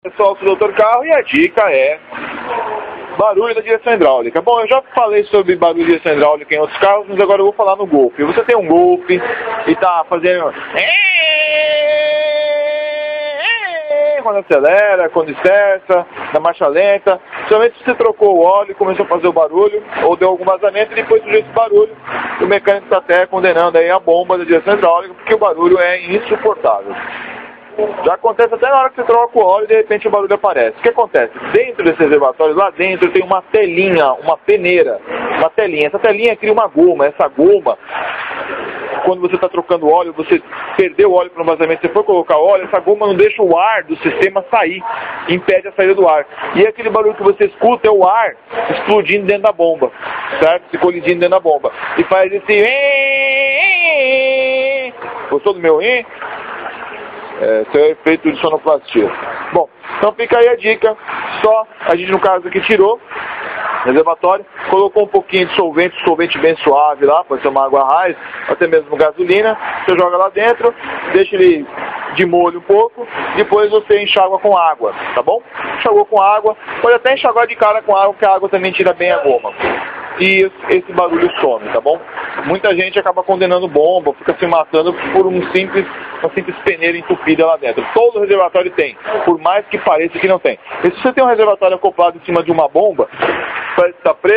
Pessoal, sou o Dr. Carro e a dica é barulho da direção hidráulica. Bom, eu já falei sobre barulho da direção hidráulica em outros carros, mas agora eu vou falar no Golf. Você tem um Golf e tá fazendo quando acelera, quando estressa, na marcha lenta. Somente se você trocou o óleo começou a fazer o barulho, ou deu algum vazamento e depois surgiu esse barulho, o mecânico está até condenando aí a bomba da direção hidráulica, porque o barulho é insuportável. Já acontece até na hora que você troca o óleo e de repente o barulho aparece. O que acontece? Dentro desse reservatório, lá dentro, tem uma telinha, uma peneira, uma telinha. Essa telinha cria uma goma. Essa goma, quando você está trocando óleo, você perdeu o óleo para um vazamento, você foi colocar óleo, essa goma não deixa o ar do sistema sair, impede a saída do ar. E aquele barulho que você escuta é o ar explodindo dentro da bomba, certo? Se colidindo dentro da bomba. E faz esse... Gostou do meu? É, o efeito de sonoplastia. Bom, então fica aí a dica. Só, a gente no caso aqui tirou reservatório, colocou um pouquinho de solvente, solvente bem suave lá, pode ser uma água raiz, até mesmo gasolina, você joga lá dentro, deixa ele de molho um pouco, depois você enxágua com água, tá bom? Enxagou com água, pode até enxaguar de cara com água, porque a água também tira bem a goma e esse barulho some, tá bom? Muita gente acaba condenando bomba, fica se matando por um simples, uma simples peneira entupida lá dentro. Todo reservatório tem, por mais que pareça que não tem. E se você tem um reservatório acoplado em cima de uma bomba, para estar tá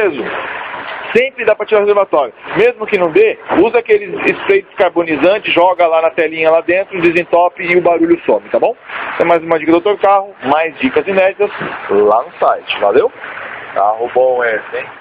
sempre dá para tirar o reservatório. Mesmo que não dê, usa aqueles spray descarbonizante, joga lá na telinha lá dentro, desentope e o barulho some, tá bom? Essa é mais uma dica do Dr. Carro, mais dicas inéditas lá no site. Valeu? Carro bom esse, hein?